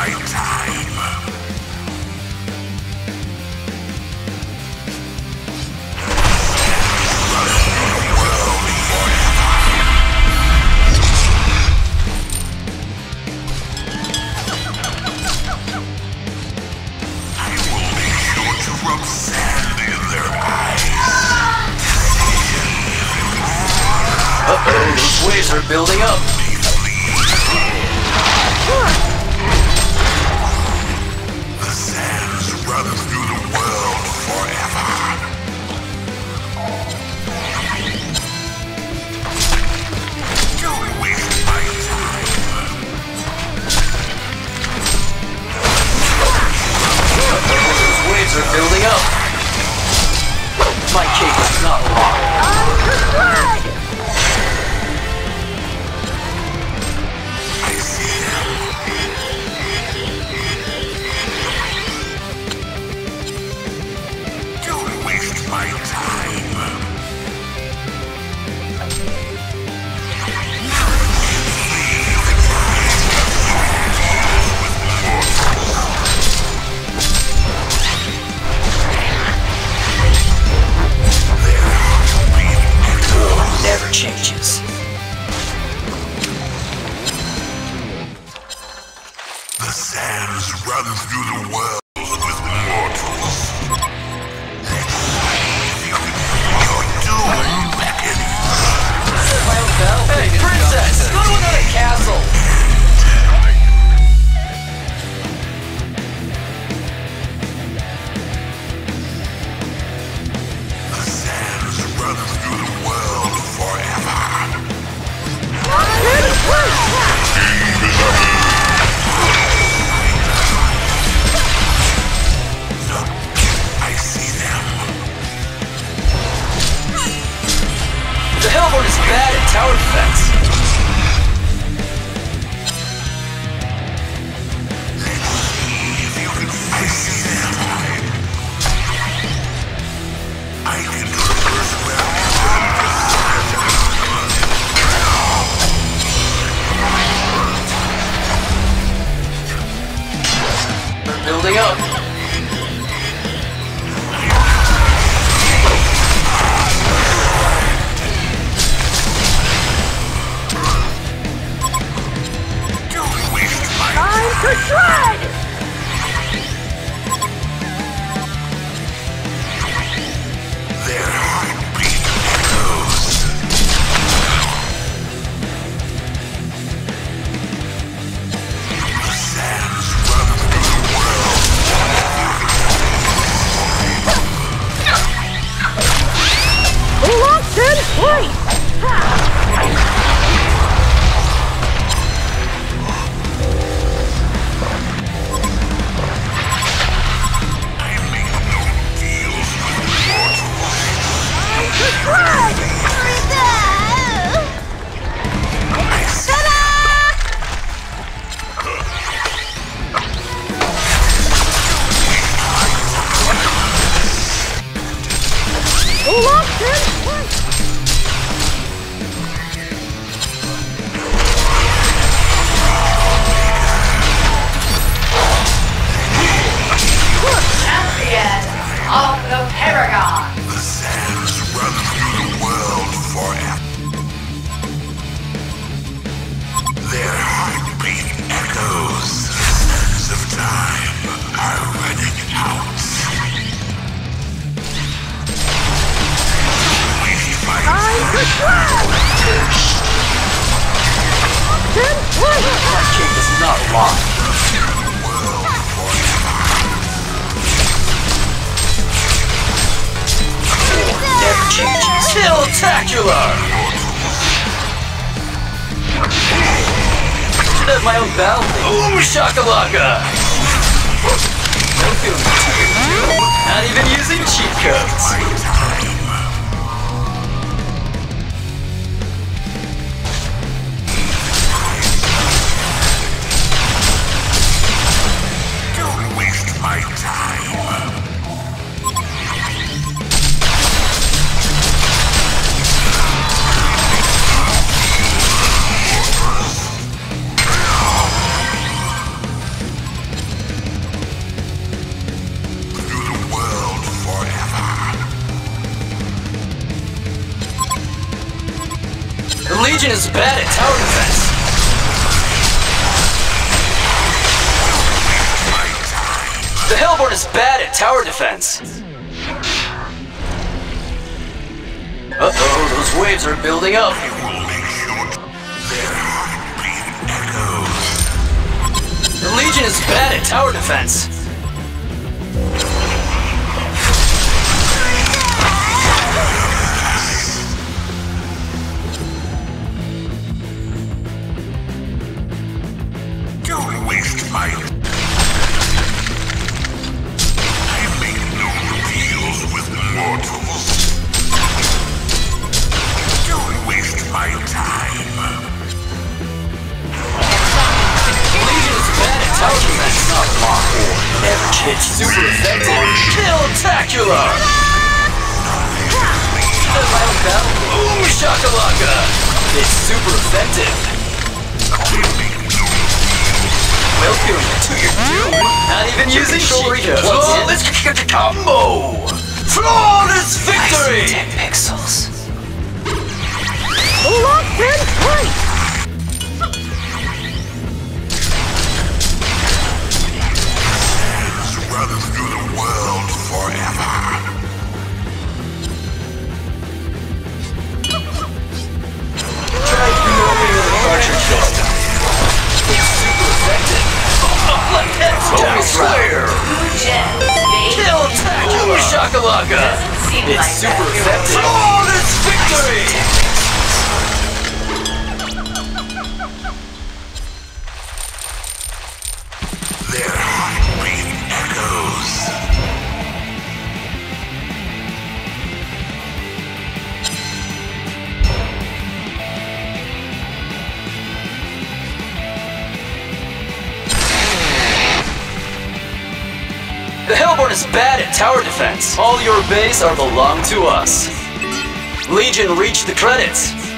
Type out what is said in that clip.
my time. I will be sure to rub sand in their eyes. Uh-oh, those waves are building up. Building up. My cake is not locked. Through the world of the Paragon. The sands run through the world forever. Their heartbeat echoes. The sands of time are running out. Waste my Time to drag! Locked in place! My cake is not locked. Spectacular! Should have my own battle. Boom shakalaka! No feeling Legion is bad at tower defense. The Hellborn is bad at tower defense. Uh-oh, those waves are building up. The Legion is bad at tower defense. Kill-tacular! The final battle, Boom Shakalaka! It's super effective. Welcome to your doom. Not even using shuriken. Oh, let's get the combo. Shakalaka. Seems It's like super that. effective. Flawless victory. Their heartbeat echoes. The Hellborn is bad at tower defense. All your base are belong to us. Legion reached the credits.